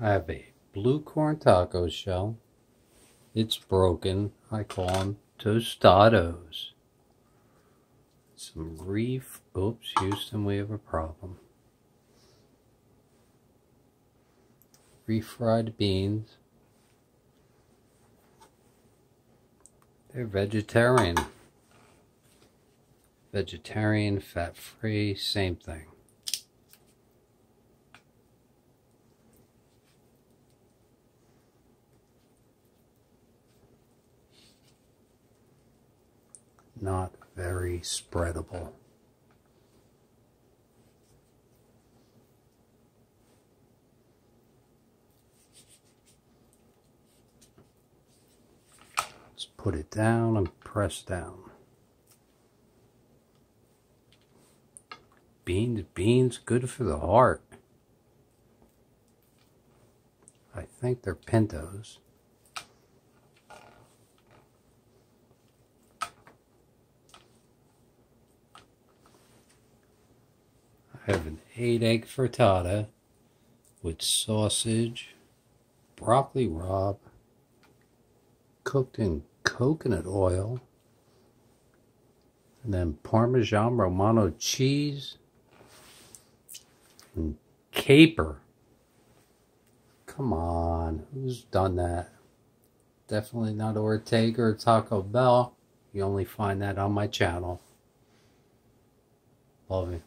I have a blue corn taco shell. It's broken. I call them tostados. Some reef. Oops, Houston, we have a problem. Refried beans. They're vegetarian. Vegetarian, fat-free, same thing. Not very spreadable. Let's put it down and press down. Beans, beans, good for the heart. I think they're pintos. Have an 8 egg frittata with sausage, broccoli rabe, cooked in coconut oil, and then Parmesan Romano cheese and caper. Come on, who's done that? Definitely not Ortega or Taco Bell. You only find that on my channel. Love you.